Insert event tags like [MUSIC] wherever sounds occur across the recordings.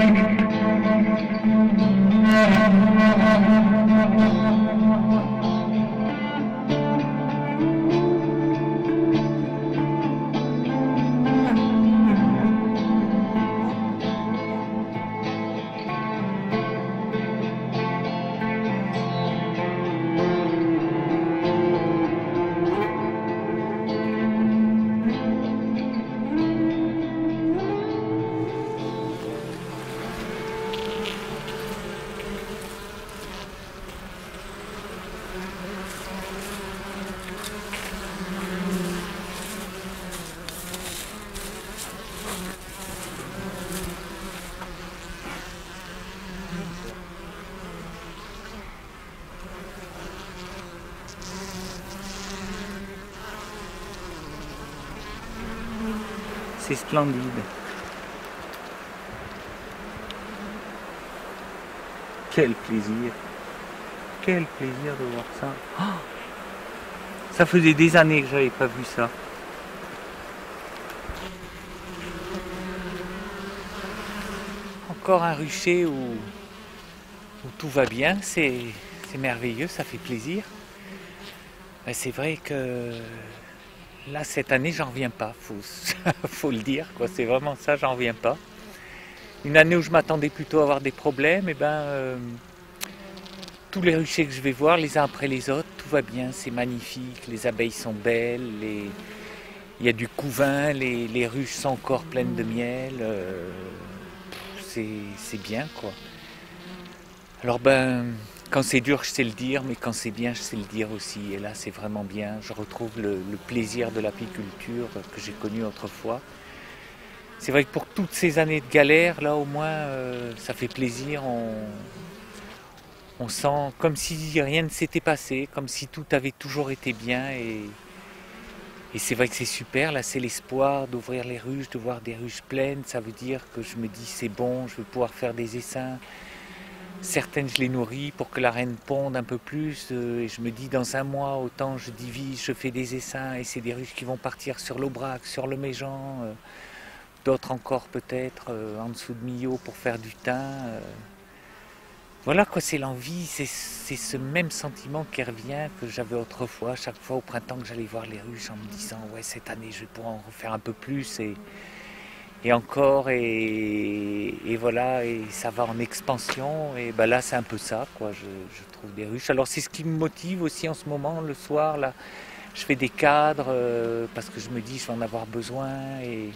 Thank you. Splendide. Quel plaisir. Quel plaisir de voir ça. Oh ça faisait des années que j'avais pas vu ça. Encore un rucher où, où tout va bien, c'est merveilleux, ça fait plaisir. c'est vrai que là, cette année, j'en reviens pas, faut, [LAUGHS] faut le dire. C'est vraiment ça, j'en reviens pas. Une année où je m'attendais plutôt à avoir des problèmes, et eh ben, euh, tous les ruchers que je vais voir, les uns après les autres, tout va bien, c'est magnifique, les abeilles sont belles, il y a du couvain, les, ruches sont encore pleines de miel, euh, c'est bien quoi. Alors ben, quand c'est dur, je sais le dire, mais quand c'est bien, je sais le dire aussi. Et là, c'est vraiment bien. Je retrouve le, plaisir de l'apiculture que j'ai connu autrefois. C'est vrai que pour toutes ces années de galère, là au moins, euh, ça fait plaisir. On, sent comme si rien ne s'était passé, comme si tout avait toujours été bien. Et, et c'est vrai que c'est super, là c'est l'espoir d'ouvrir les ruches, de voir des ruches pleines. Ça veut dire que je me dis c'est bon, je vais pouvoir faire des essaims. Certaines je les nourris pour que la reine ponde un peu plus. Euh, et je me dis dans un mois, autant je divise, je fais des essaims et c'est des ruches qui vont partir sur l'Aubrac, sur le Méjean. Euh, d'autres encore peut-être euh, en dessous de Millau pour faire du thym. Voilà quoi, c'est l'envie, c'est ce même sentiment qui revient que j'avais autrefois, chaque fois au printemps que j'allais voir les ruches en me disant ouais cette année je vais pouvoir en refaire un peu plus et, et encore et, voilà et ça va en expansion et ben là c'est un peu ça quoi, je, trouve des ruches. Alors c'est ce qui me motive aussi en ce moment, le soir là, je fais des cadres euh, parce que je me dis je vais en avoir besoin et,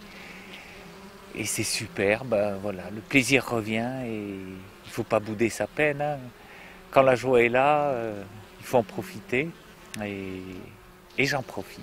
et c'est super, ben voilà, le plaisir revient et il faut pas bouder sa peine. Hein. Quand la joie est là, euh, il faut en profiter. Et, et j'en profite.